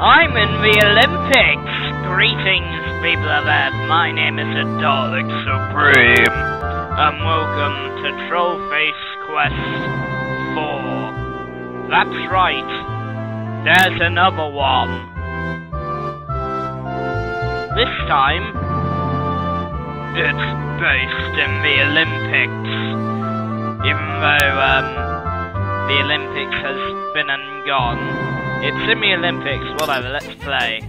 I'm in the Olympics! Greetings, people of Earth. My name is a Dalek Supreme. And welcome to Trollface Quest 4. That's right. There's another one. This time, it's based in the Olympics. Even though, um, the Olympics has been and gone. It's in the Olympics, whatever, let's play.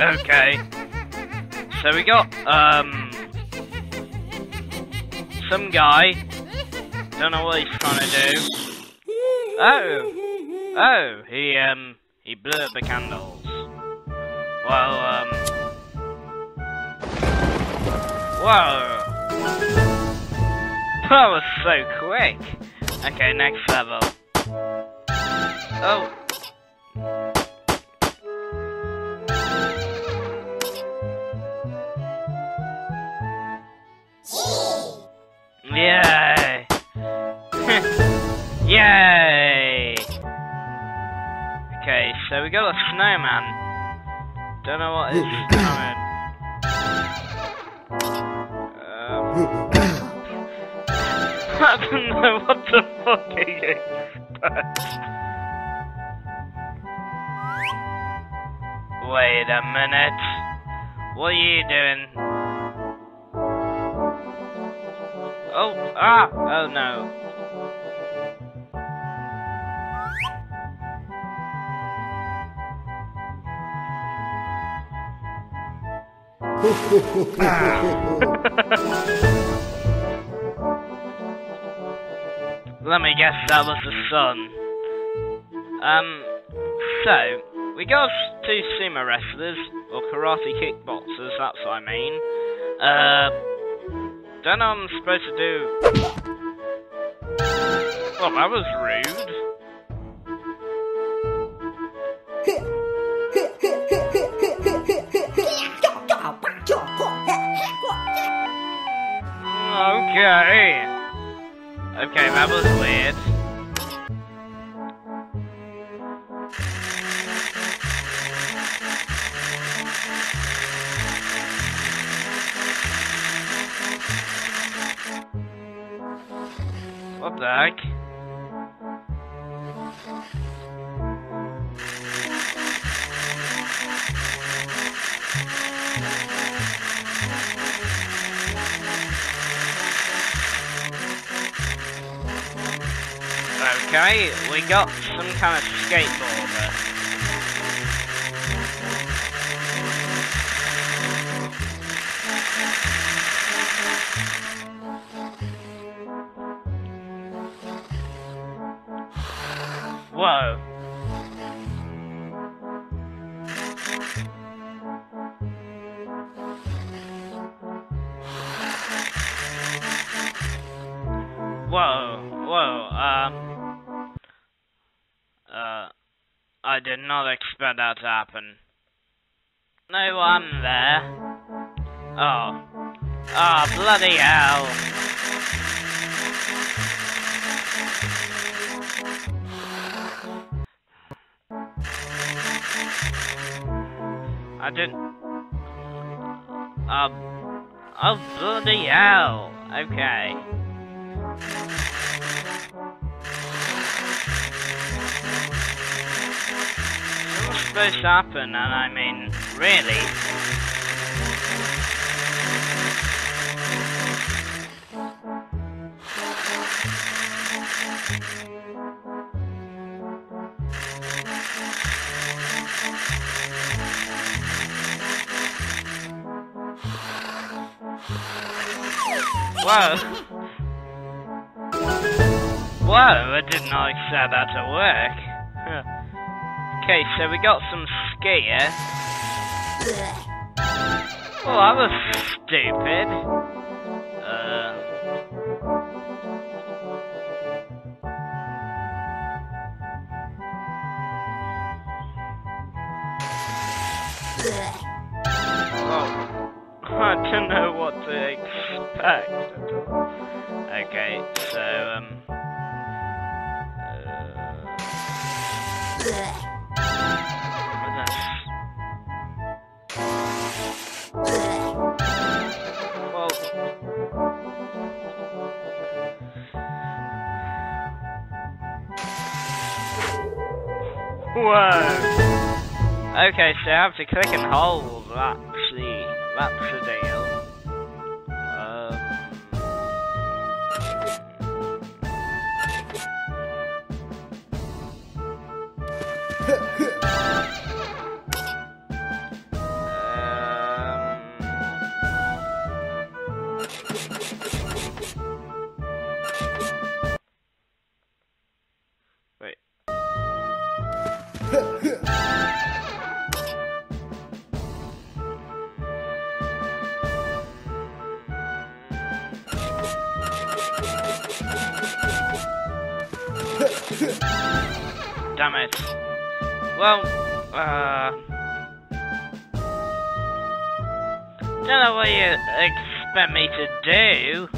okay. So we got, um... Some guy. Don't know what he's trying to do. Oh! Oh, he, um... He blew up the candles. Well, um... Whoa! That was so quick! Okay, next level. Oh. Yay! Yay! Okay, so we got a snowman. Don't know what is coming. Um, I don't know what the fuck he expects. Wait a minute. What are you doing? Oh, ah, oh no. Let me guess that was the sun. Um, so, we got two sumo wrestlers, or karate kickboxers, that's what I mean. Uh, don't know I'm supposed to do. Well, that was rude. Okay. Okay, that was weird. Okay, we got some kind of skateboarder. I did not expect that to happen. No one there. Oh. Oh, bloody hell. I didn't... Um... Oh, bloody hell! Okay. Supposed to happen, and I mean, really? Whoa. Whoa, I did not expect that to work. Okay, so we got some skier. Well, that was stupid. Uh... Oh, I don't know what to expect. Whoa! Okay, so I have to click and hold. That's the that's the deal. Damn it. Well, uh... Don't know what you expect me to do.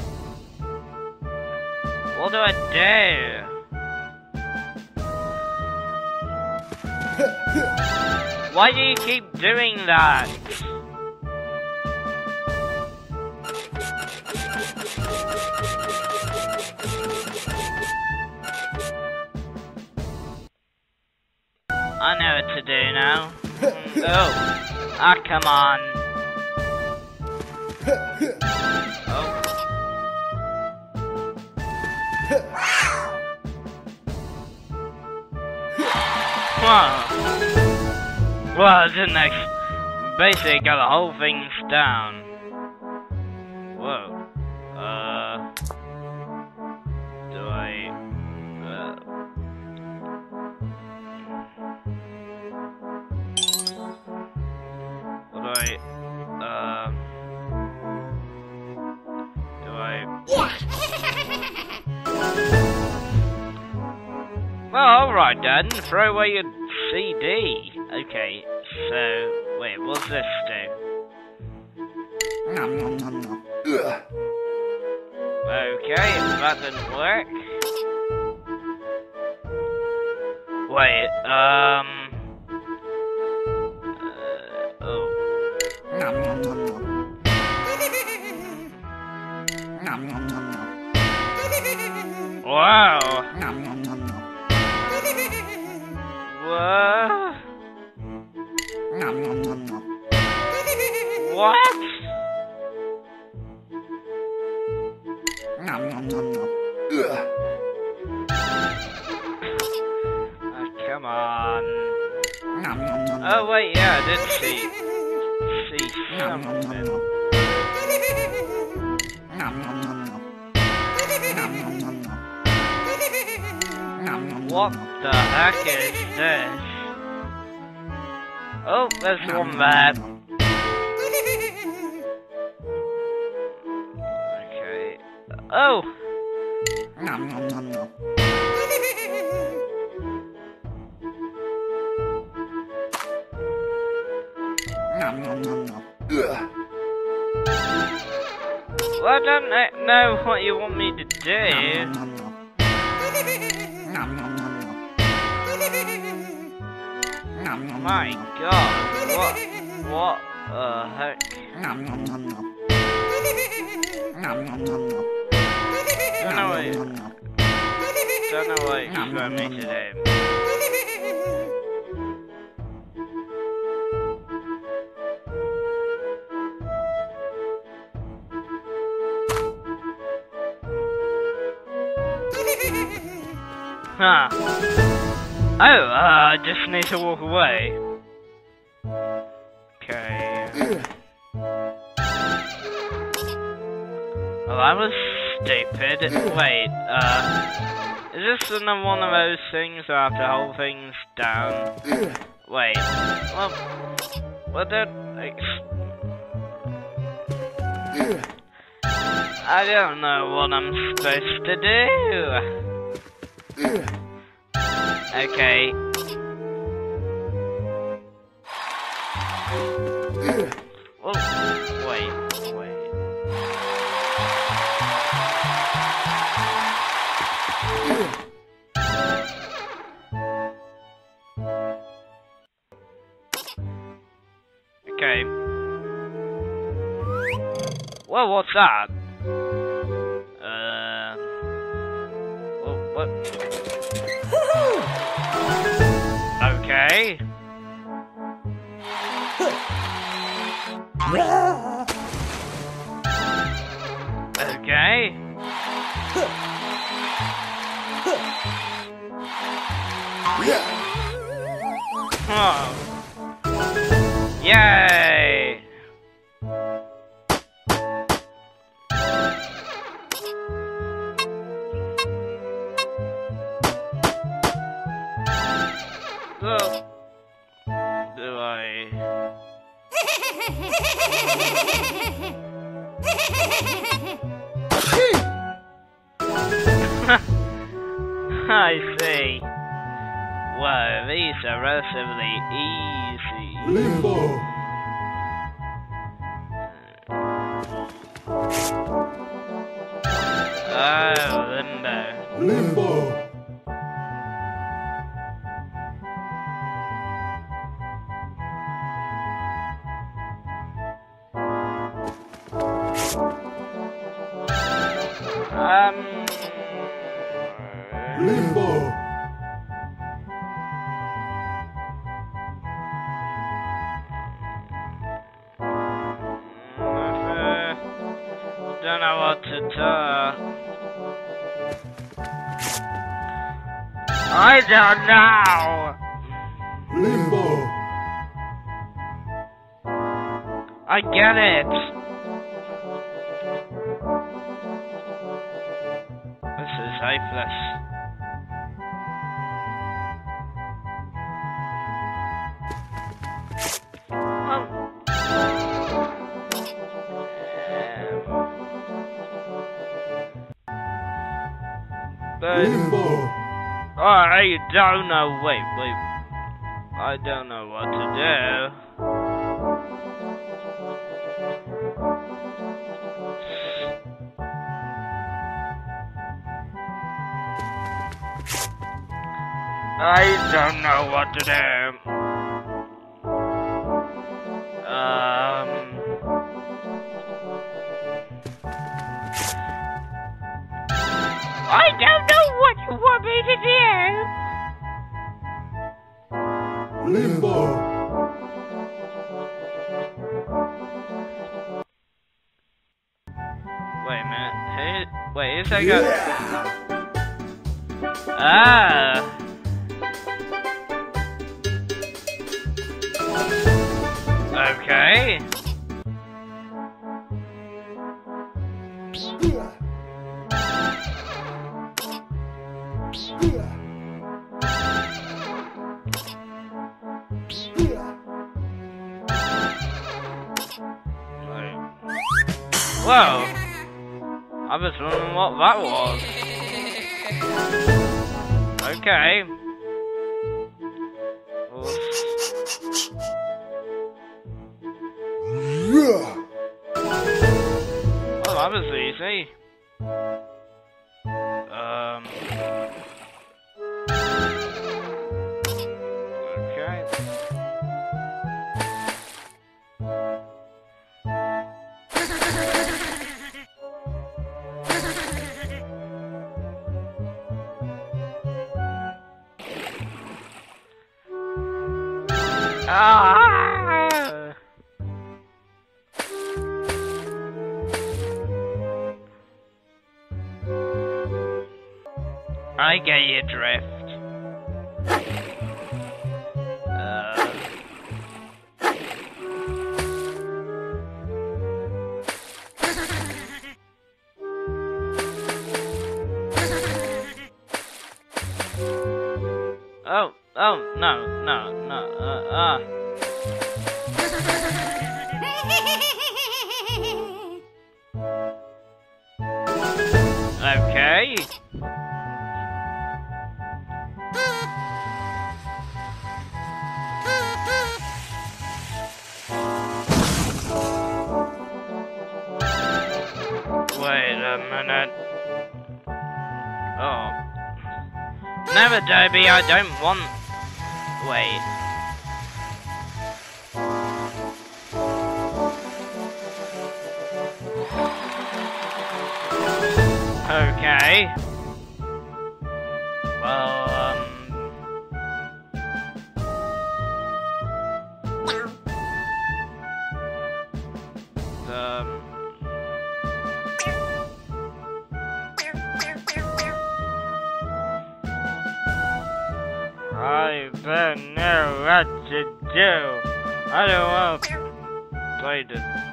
What do I do? Why do you keep doing that? I know what to do now. oh. Ah, come on. Oh. Wow. Well, I didn't ex- basically got the whole things down. I. Uh. Do I. Well, alright then, throw away your CD. Okay, so, wait, what's this do? Okay, that didn't work. Wait, um... Wow! What the heck is this? Oh, there's one there. Okay. Oh! Well, I don't kn- know what you want me to do. My god, what? What the heck? Don't know what you, don't know what you expect me to do. Huh. Oh, uh, I just need to walk away. Okay. Well, that was stupid. Wait, uh... Is this another one of those things where I have to hold things down? Wait. Well... What did... I don't know what I'm supposed to do. Okay. Oh, wait, wait. Okay. Well, what's that? Okay. Oh. Yeah. Oh. Yay! I don't know. Limbo. I get it. This is hopeless. I don't know. Wait, wait. I don't know what to do. I don't know what to do. What you to do. Limbo. Wait a minute. Who? Wait, is that guy? Ah. Okay. What that was. Okay. Well, that was easy. Ah! I get your drift. Wait a minute. Oh. Never, Dobie, I don't want... Wait. Okay. Well, um... Um... I don't know what to do. I don't want to play this.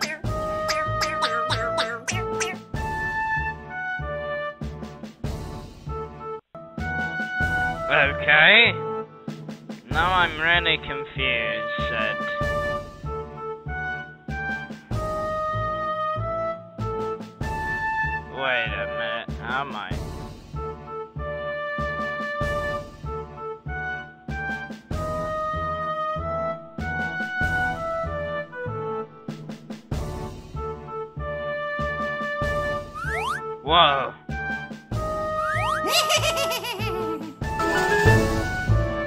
I'm really confused, said. Wait a minute, how am I? Whoa.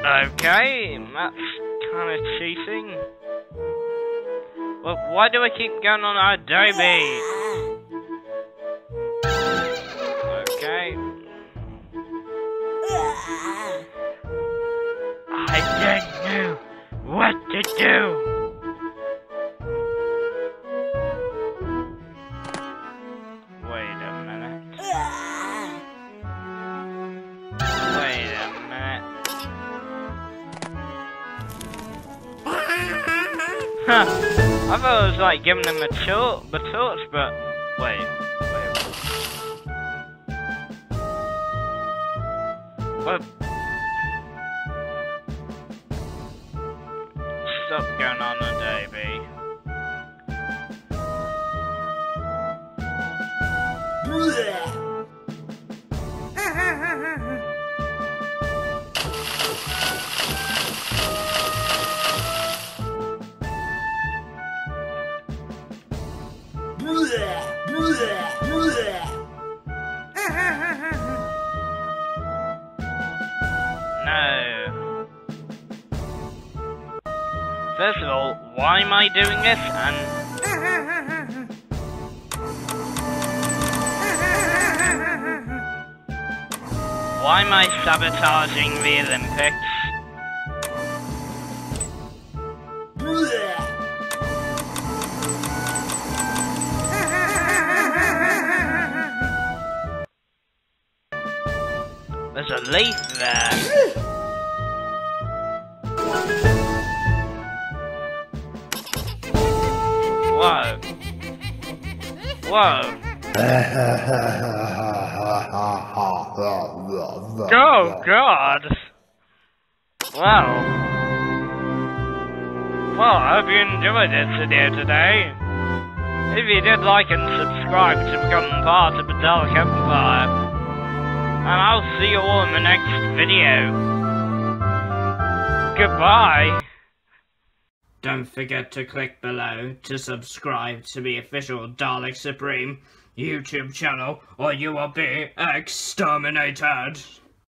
Okay, that's kind of cheating. Well, why do I keep going on Adobe? Okay. I don't know what to do. Like giving them a torch, the torch, but wait, wait. What? Going on a Davey. No. First of all, why am I doing this? And why am I sabotaging the Olympics? Oh god. Wow. Well, I hope you enjoyed this video today. If you did, like and subscribe to become part of the Dalek Empire. And I'll see you all in the next video. Goodbye. Don't forget to click below to subscribe to the official Dalek Supreme YouTube channel or you will be exterminated.